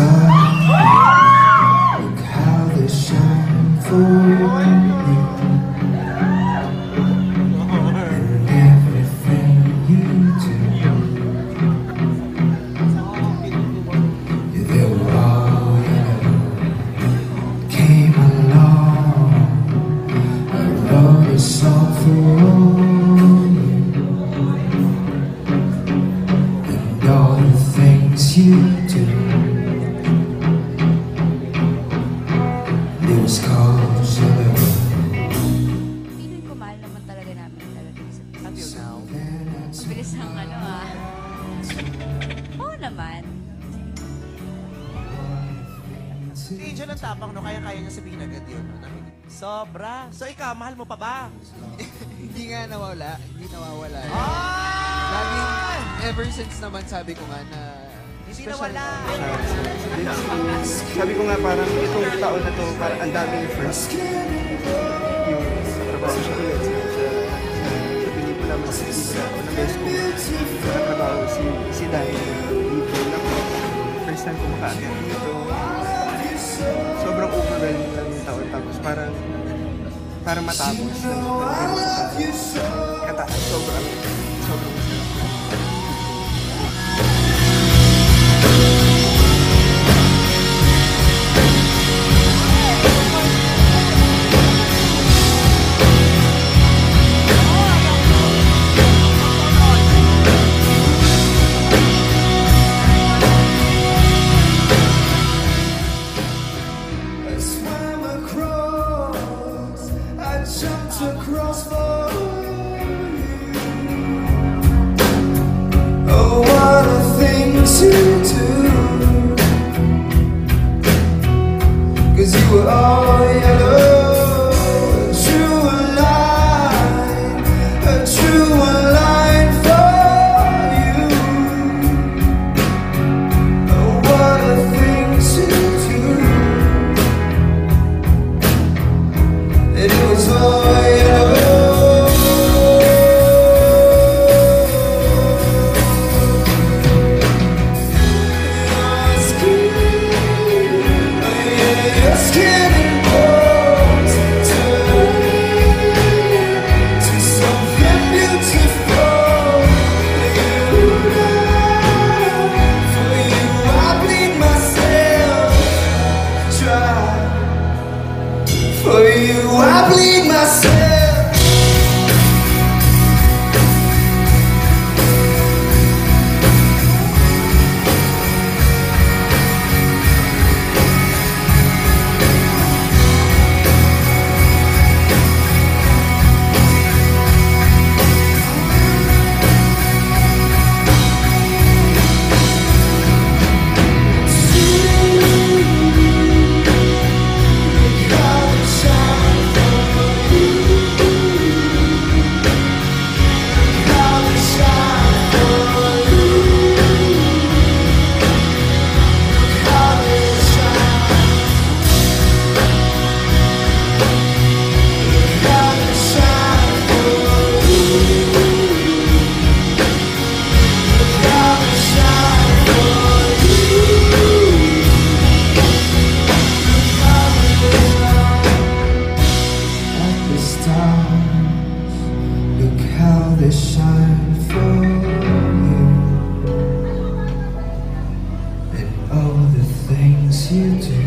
sun Look how they shine for tears come Feeling ko mahal naman talaga namin talaga isa't isa. Have you now? Mabilis ang ano ah. Oo naman. Si Angel tapang no, kaya kaya niya sabihin agad yun. Sobra. So ikaw, mahal mo pa ba? hindi nga nawawala. Hindi nawawala. Ah! Laging, ever since naman sabi ko nga na hindi nawala. Sabi ko nga parang itong taon na to, parang ang daming first. Yung sa trabaho siya ulit sa, pelikula, mas pelikula ako na best ko. Nakatrabaho si, si Dai, role ako. First time dito. Sobrang overwhelming lang yung taon. Tapos parang parang matapos kataas. Sobrang, sobrang Cause you for you I bleed myself they shine for you, and all the things you do.